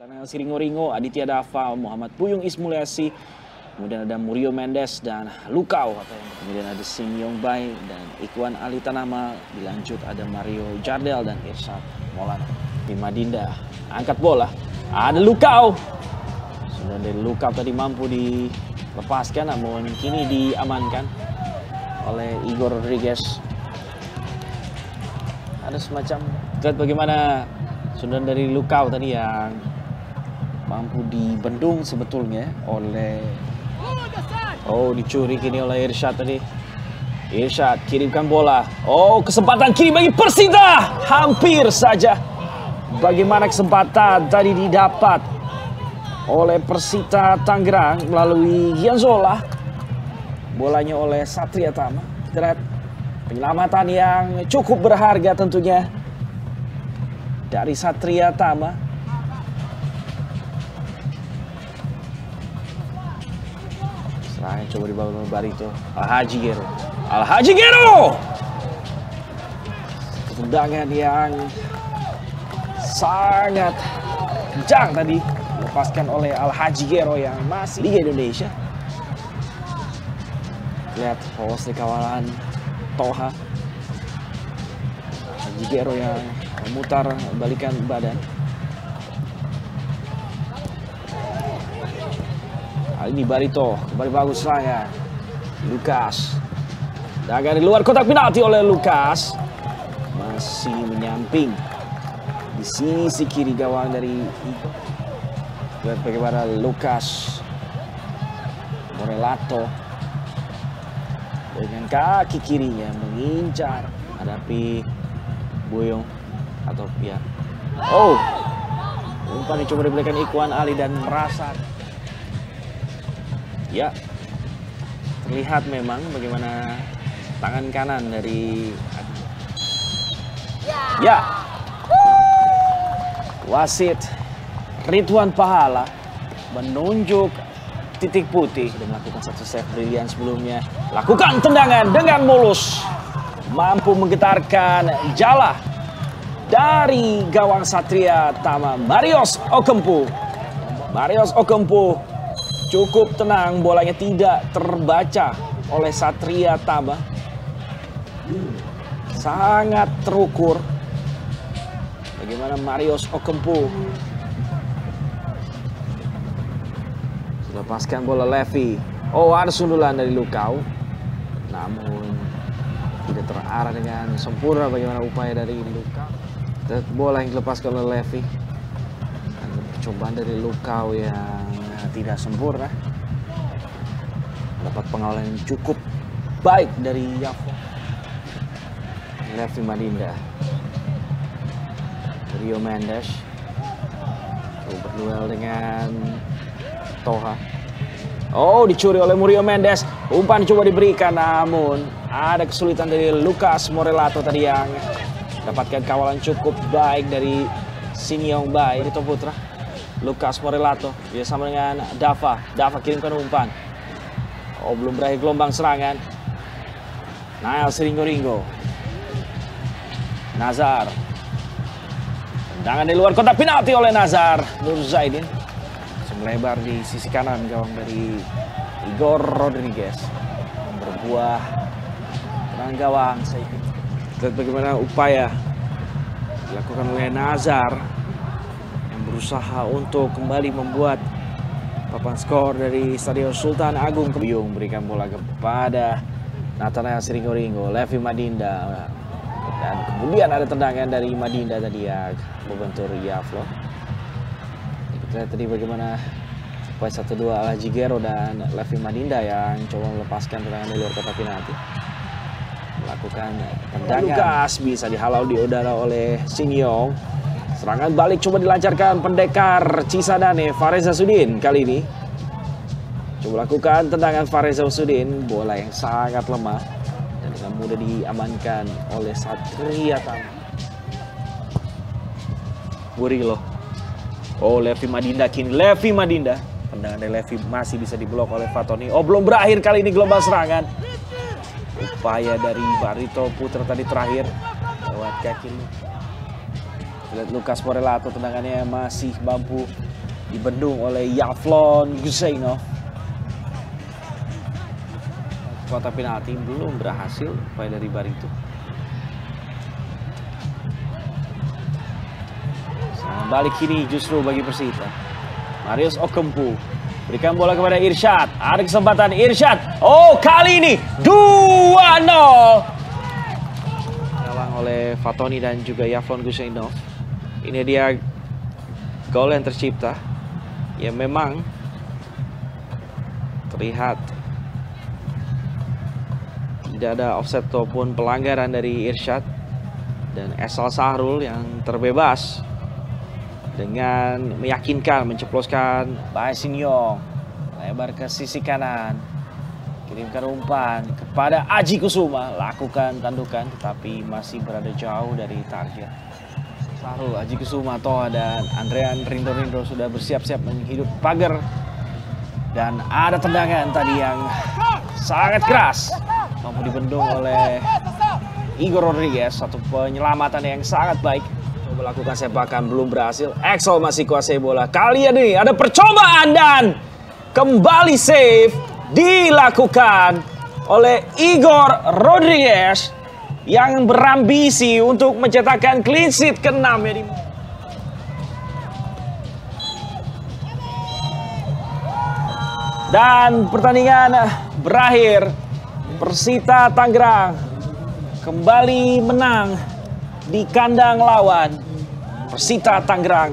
Tanah Siringo-Ringo, Aditya Dava, Muhammad Puyung Ismulyasi, kemudian ada Murio Mendes dan Lukau, kemudian ada Sim Yong Bai dan Ikwan Ali Tanama, dilanjut ada Mario Jardel dan Irsyad Maulana. Bima Dinda angkat bola, ada Lukau. Sudah dari Lukau tadi mampu dilepaskan namun kini diamankan oleh Igor Rodriguez. Ada semacam lihat bagaimana sudah dari Lukau tadi yang mampu dibendung sebetulnya oleh Oh dicuri kini oleh Irsyad tadi. Irsyad kirimkan bola. Oh kesempatan kiri bagi Persita Hampir saja. Bagaimana kesempatan tadi didapat Oleh Persita Tangerang Melalui Gianzola Bolanya oleh Satria Tama. Kita penyelamatan yang cukup berharga tentunya Dari Satria Tama Serangan coba dibangun oleh Barito. Al-Haji Gero. Al-Haji Gero! Tendangan yang sangat kencang tadi. Lepaskan oleh Al-Haji Gero yang masih Liga Indonesia. Lihat polos di kawalan Toha. Haji Gero yang memutar balikan badan. Kali ini Barito kembali bagus serangan. Lukas. Dagang di luar kotak penalti oleh Lukas. Masih menyamping di sisi kiri gawang dari Lihat bagaimana Lukas Morelato dengan kaki kirinya mengincar hadapi Boyong atau ya. Oh, umpan coba diberikan Ikwan Ali dan merasa Ya, terlihat memang bagaimana tangan kanan dari Ya, wasit Ridwan Pahala menunjuk titik putih sudah melakukan satu save brilian sebelumnya. Lakukan tendangan dengan mulus, mampu menggetarkan jala dari gawang Satria Tama Marios Okempu. Marios Okempu cukup tenang, bolanya tidak terbaca oleh Satria Tama. Sangat terukur. Bagaimana Marios Okempu Lepaskan bola Levi. Oh ada sundulan dari Lukau. Namun tidak terarah dengan sempurna bagaimana upaya dari Lukau. Bola yang dilepaskan oleh Levi. Dan percobaan dari Lukau yang tidak sempurna. Dapat pengawalan yang cukup baik dari Yavo. Levi Madinda. Rio Mendes. Berduel dengan Toha. Oh, dicuri oleh Murio Mendes. Umpan coba diberikan, namun ada kesulitan dari Lucas Morelato tadi yang dapatkan kawalan cukup baik dari Siniong Bai itu Putra. Lucas Morelato bersama dengan Dava. Dava kirimkan umpan. Oh, belum berakhir gelombang serangan. Nael Siringo-Ringo. Nazar. Tendangan di luar kotak penalti oleh Nazar. Nur Zaidin melebar di sisi kanan gawang dari Igor Rodriguez berbuah tenang gawang saya lihat bagaimana upaya dilakukan oleh Nazar berusaha untuk kembali membuat papan skor dari Stadion Sultan Agung. Kebiung berikan bola kepada Nathanael Siringo-Ringo, Levi Madinda. Dan kemudian ada tendangan dari Madinda tadi ya membentur Yavlo. Kita lihat tadi bagaimana upaya satu dua Alhaji Gero dan Levi Madinda yang coba melepaskan tendangan di luar kotak penalti. Melakukan tendangan. Lukas bisa dihalau di udara oleh Sinyong serangan balik coba dilancarkan pendekar Cisadane Fareza Sudin kali ini. Coba lakukan tendangan Fareza Sudin bola yang sangat lemah dan dengan mudah diamankan oleh Satria Tama. Burilo Oh Levi Madinda kini Levi Madinda. Tendangan dari Levi masih bisa diblok oleh Fatoni. Oh belum berakhir kali ini gelombang serangan. Upaya dari Barito Putra tadi terakhir. Lewat kaki Lihat Lukas Morelato tendangannya masih mampu dibendung oleh Yavlon Guseino. Kota penalti belum berhasil upaya dari Barito. Balik kini justru bagi Persita. Marius Okempu berikan bola kepada Irsyad. Ada kesempatan Irsyad. Oh kali ini 2-0 oleh Fatoni dan juga Yavlon Gusainov. Ini dia gol yang tercipta. Ya memang terlihat tidak ada offset ataupun pelanggaran dari Irsyad dan Esal Sahrul yang terbebas dengan meyakinkan menceploskan Bae Yong lebar ke sisi kanan kirimkan umpan kepada Aji Kusuma lakukan tandukan tetapi masih berada jauh dari target Sahrul Aji Kusuma Toa dan Andrean Rindo Rindo sudah bersiap-siap menghidup pagar. Dan ada tendangan tadi yang sangat keras. Mampu dibendung oleh Igor Rodriguez satu penyelamatan yang sangat baik. Coba lakukan sepakan belum berhasil. Exo masih kuasai bola. Kali ini ada percobaan dan kembali save dilakukan oleh Igor Rodriguez yang berambisi untuk mencetakkan clean sheet ke-6 ya Dan pertandingan berakhir. Persita Tangerang kembali menang di kandang lawan. Persita Tangerang